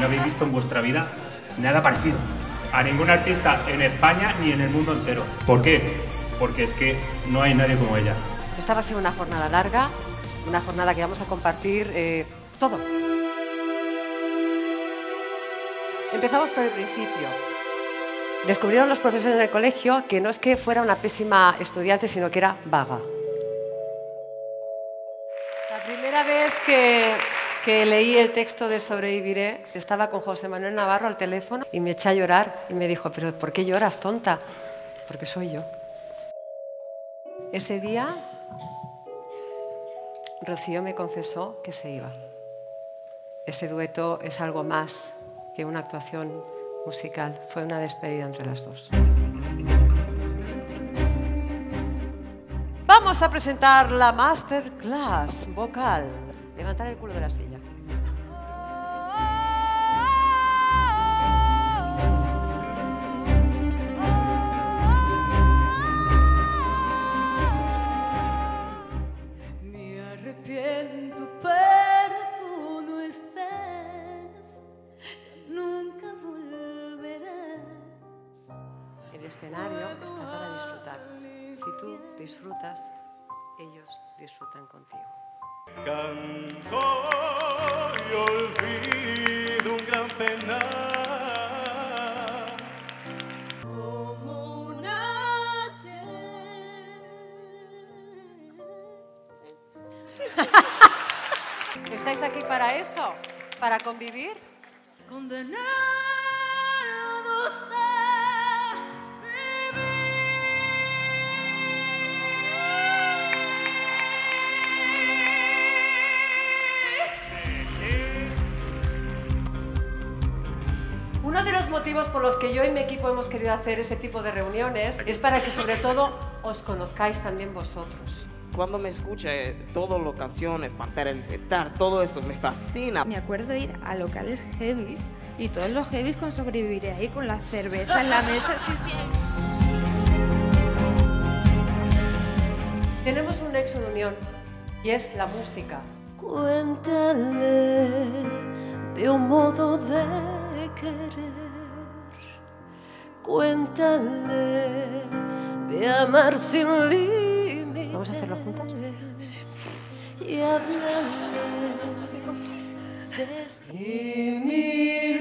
no habéis visto en vuestra vida nada parecido. A ningún artista en España ni en el mundo entero. ¿Por qué? Porque es que no hay nadie como ella. Esta va a ser una jornada larga, una jornada que vamos a compartir eh, todo. Empezamos por el principio. Descubrieron los profesores en el colegio que no es que fuera una pésima estudiante, sino que era vaga. La primera vez que, que leí el texto de Sobreviviré, estaba con José Manuel Navarro al teléfono y me eché a llorar y me dijo, pero ¿por qué lloras, tonta? Porque soy yo. Ese día, Rocío me confesó que se iba. Ese dueto es algo más que una actuación musical, fue una despedida entre las dos. Vamos a presentar la masterclass vocal. Levantar el culo de la silla. Me arrepiento, pero tú no estés, ya nunca volverás. El escenario está para disfrutar. Si tú disfrutas, ellos disfrutan contigo. Canto y olvido un gran penar. Como una ¿Estáis aquí para eso? ¿Para convivir? condenado de los motivos por los que yo y mi equipo hemos querido hacer ese tipo de reuniones es para que sobre todo os conozcáis también vosotros. Cuando me escuché todas las canciones, Pantera el Petar, todo esto me fascina. Me acuerdo ir a locales heavies y todos los heavies con sobreviviré ahí con la cerveza en la mesa. Sí, sí. Tenemos un nexo de unión y es la música. Cuéntale de un modo de querer. Cuéntale de amar sin límites. ¿Vamos a hacerlo juntas? Y háblale de- y